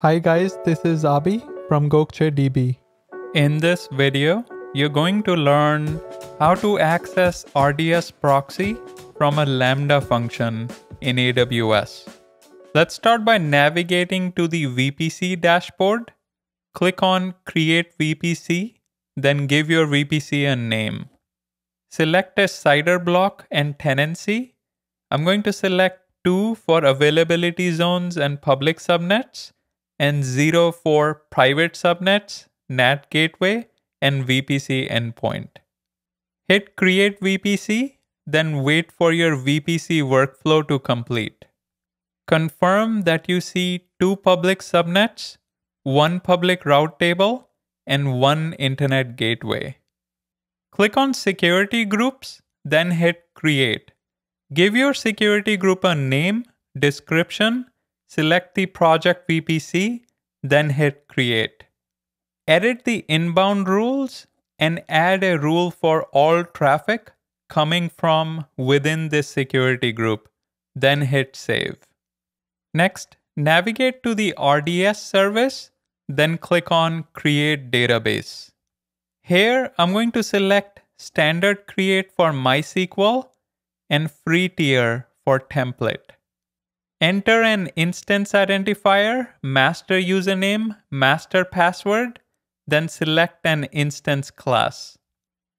Hi guys, this is Abhi from GokceDB. In this video, you're going to learn how to access RDS proxy from a Lambda function in AWS. Let's start by navigating to the VPC dashboard. Click on Create VPC, then give your VPC a name. Select a CIDR block and tenancy. I'm going to select 2 for availability zones and public subnets, and 0 for private subnets, NAT gateway, and VPC endpoint. Hit Create VPC, then wait for your VPC workflow to complete. Confirm that you see two public subnets, one public route table, and one internet gateway. Click on Security Groups, then hit Create. Give your security group a name, description, select the project VPC, then hit Create. Edit the inbound rules and add a rule for all traffic coming from within this security group, then hit Save. Next, navigate to the RDS service, then click on Create Database. Here, I'm going to select Standard Create for MySQL and Free Tier for Template. Enter an instance identifier, master username, master password, then select an instance class.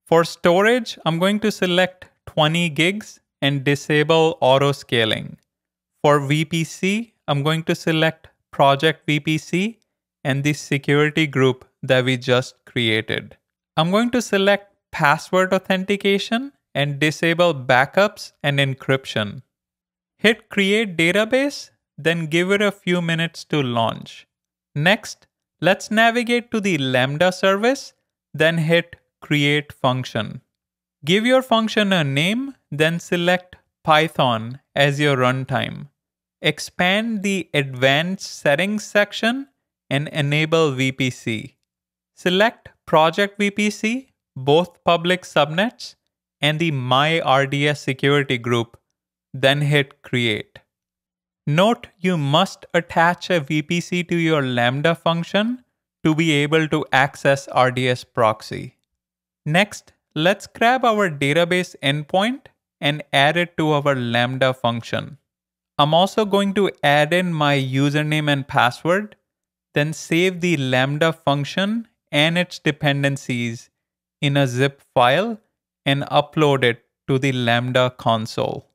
For storage, I'm going to select 20 gigs and disable auto scaling. For VPC, I'm going to select Project VPC and the security group that we just created. I'm going to select password authentication and disable backups and encryption. Hit Create Database, then give it a few minutes to launch. Next, let's navigate to the Lambda service, then hit Create Function. Give your function a name, then select Python as your runtime. Expand the Advanced Settings section and enable VPC. Select Project VPC, both public subnets, and the My RDS security group, then hit Create. Note you must attach a VPC to your Lambda function to be able to access RDS proxy. Next, let's grab our database endpoint and add it to our Lambda function. I'm also going to add in my username and password, then save the Lambda function and its dependencies in a zip file and upload it to the Lambda console.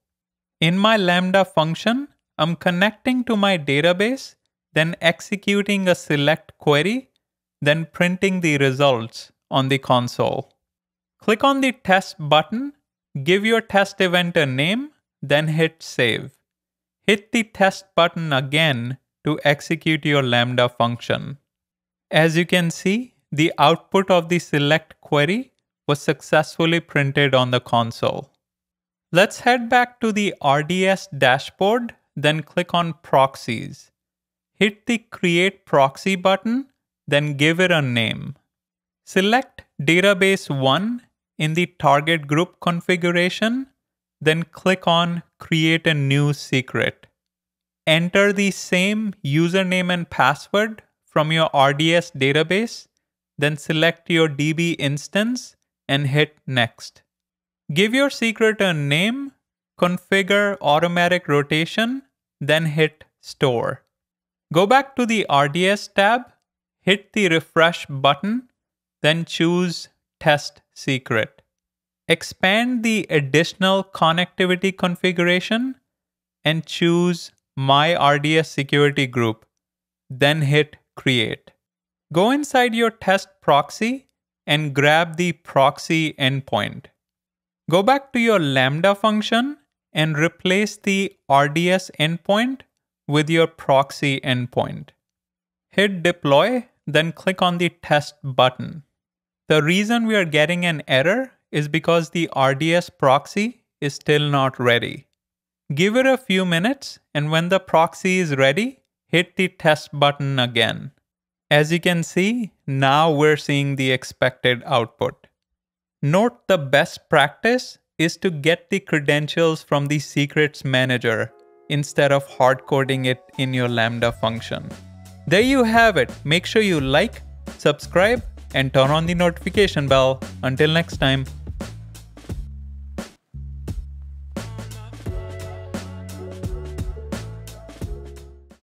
In my Lambda function, I'm connecting to my database, then executing a select query, then printing the results on the console. Click on the test button, give your test event a name, then hit save. Hit the test button again to execute your Lambda function. As you can see, the output of the select query was successfully printed on the console. Let's head back to the RDS dashboard, then click on Proxies. Hit the Create Proxy button, then give it a name. Select Database 1 in the target group configuration, then click on Create a new secret. Enter the same username and password from your RDS database, then select your DB instance and hit Next. Give your secret a name, configure automatic rotation, then hit Store. Go back to the RDS tab, hit the refresh button, then choose Test Secret. Expand the additional connectivity configuration and choose My RDS Security Group, then hit Create. Go inside your test proxy and grab the proxy endpoint. Go back to your Lambda function and replace the RDS endpoint with your proxy endpoint. Hit deploy, then click on the test button. The reason we are getting an error is because the RDS proxy is still not ready. Give it a few minutes and when the proxy is ready, hit the test button again. As you can see, now we're seeing the expected output. Note the best practice is to get the credentials from the secrets manager instead of hard coding it in your Lambda function. There you have it. Make sure you like, subscribe, and turn on the notification bell. Until next time.